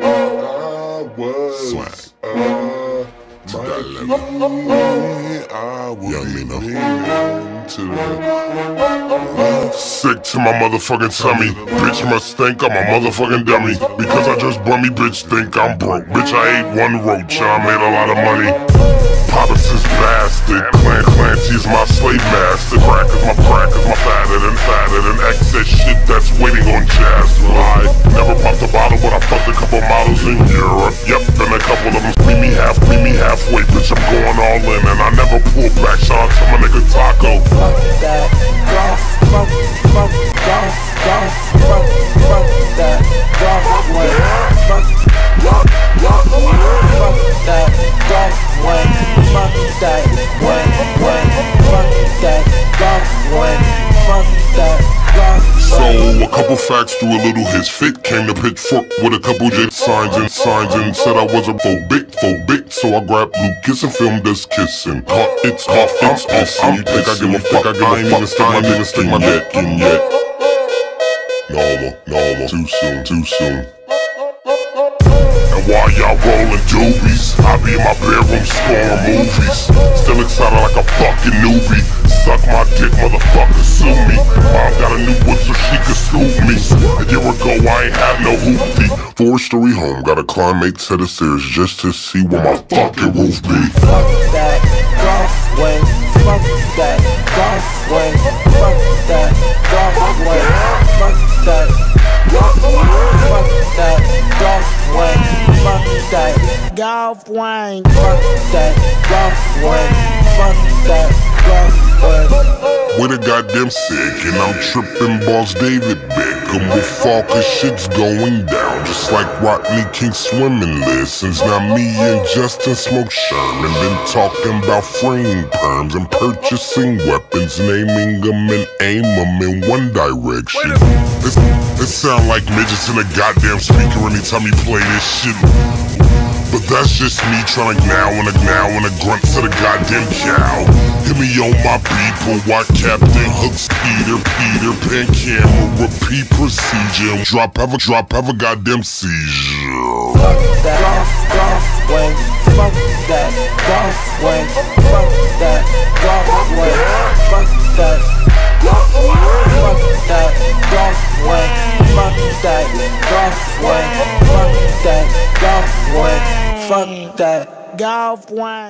I was Swag. uh, To that level. I would Young Nino. to the Sick to my motherfucking tummy. Bitch must think I'm a motherfucking dummy. Because I just bummy, bitch think I'm broke. Bitch, I ate one roach and I made a lot of money. Papa's is bastard. Clan Clancy's my slave master. Crack is my crack is my fatter than fatter than excess shit that's waiting on jazz. I never popped a bottle, couple couple facts through a little his fit Came to Pitchfork with a couple J signs and signs And said I was a phobic, phobic. So I grabbed Lucas and filmed us kissing. Caught it's off, it's off I'm you think I give a fuck, I give a fuck? Stick my nigga, stick my dick in yet. Normal, normal, too soon, too soon. And while y'all rolling doobies, I be in my bedroom scoring movies. Still excited like a fucking newbie. Suck my dick, motherfucker, sue me. Mom got a new whip ago, I ain't had no hoopty. Four story home, got to climb eight set of stairs just to see where my fucking roof be. Fuck that, Golf Wang, fuck that, Golf Wang, fuck that, Golf Wang, fuck that, fuck that, Golf Wang, fuck that, Golf Wang, fuck that, Golf Wang, fuck that, Golf Wang. With a goddamn sick, and I'm tripping balls David Beckham will fall cause shit's going down. Just like Rodney King swimming lessons. Now me and Justin Smoke Sherman been talking about frame perms and purchasing weapons, naming them and aim them in one direction. It sound like midgets in a goddamn speaker anytime you play this shit. But that's just me trying to now and a now and a grunt to the goddamn cow. Hit me on my people, why Captain Hooks, Peter, Peter Pan camera, repeat procedure. Drop, have a drop, have a goddamn seizure. Fuck that golf, Golf Wang. Fuck that Golf Wang. Fuck that Golf Wang. Fuck that. Fuck that Golf Wang. Fuck that Golf Wang. That Golf Wang. Fuck that Golf Wang.